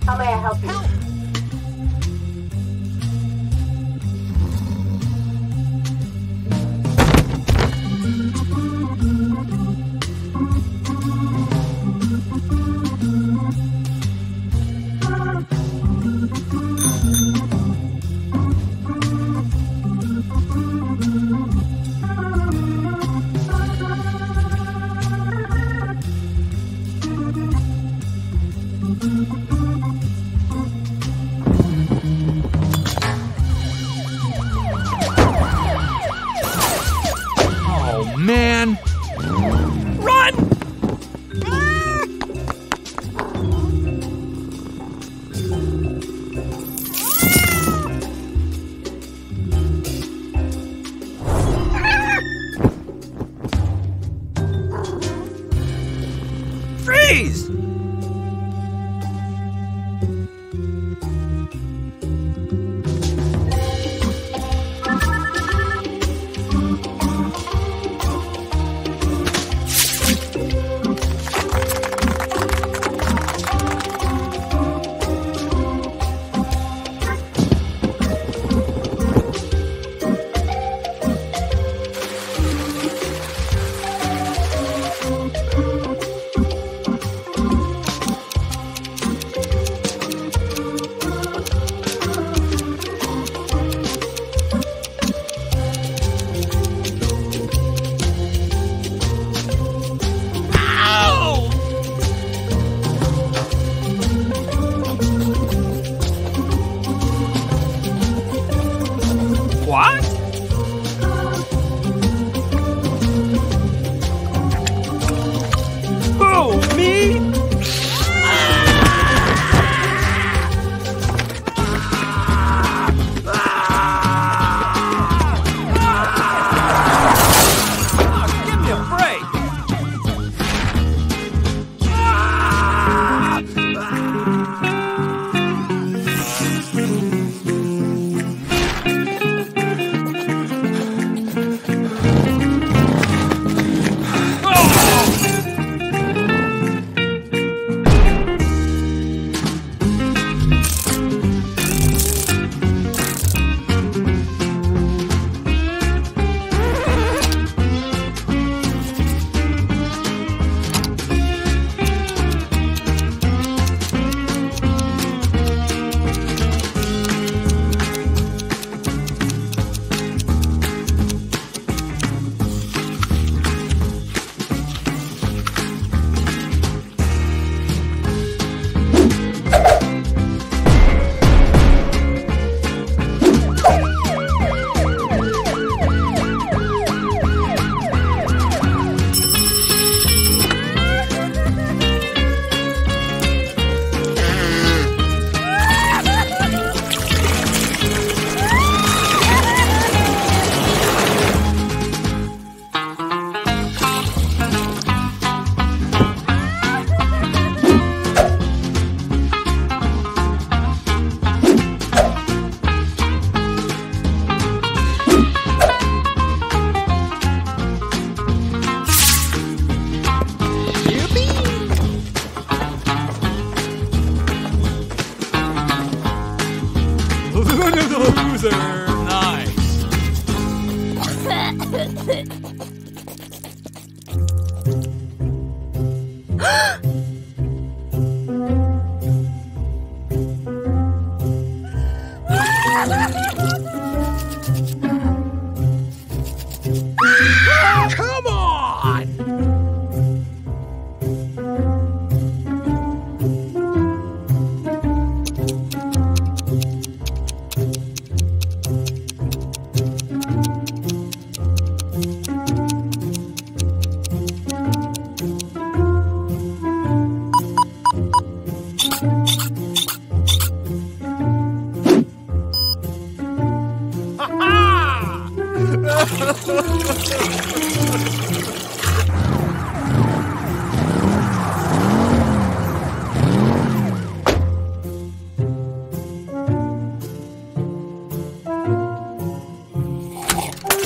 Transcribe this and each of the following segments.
How may I help you? Help! Oh, man. Run! Ah! Ah! Freeze! Huh?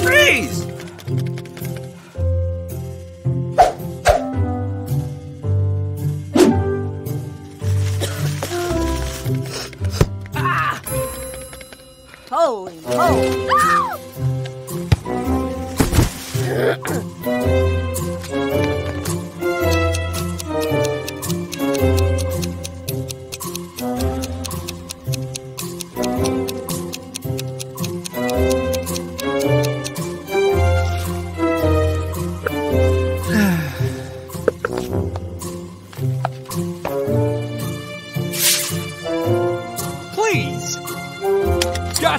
Freeze!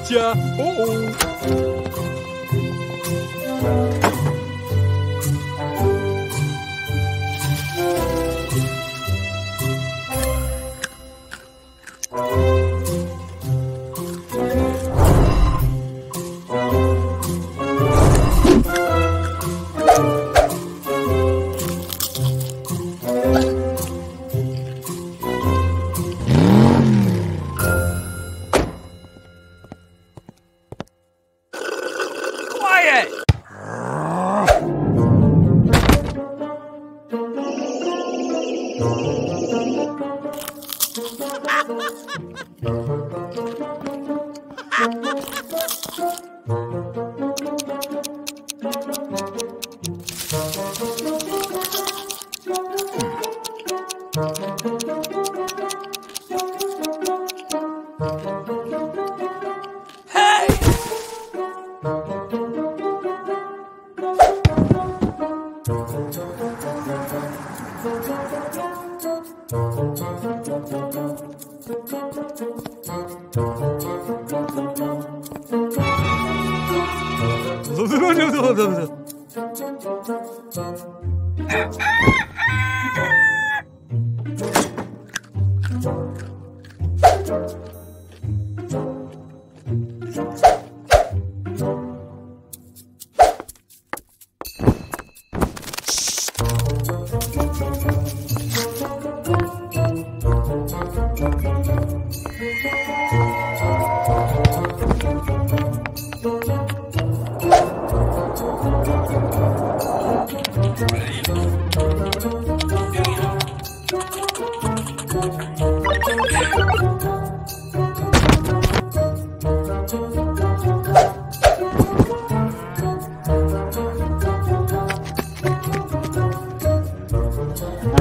家。哦走走走走走走走走走走走走 Thank you.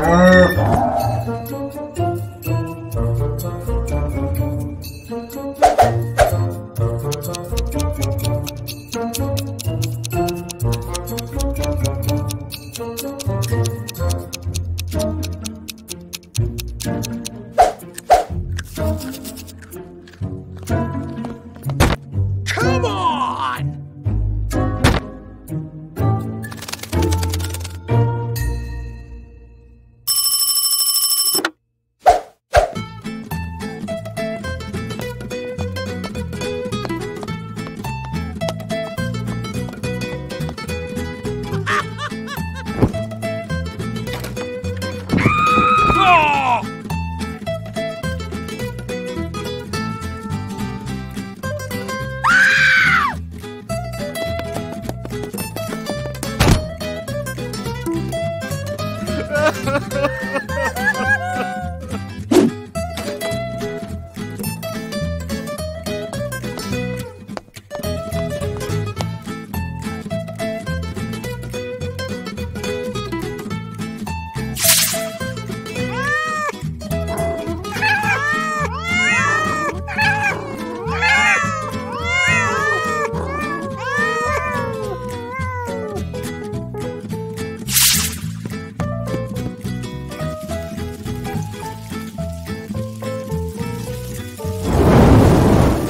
Come on! Oh!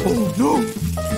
Oh, não!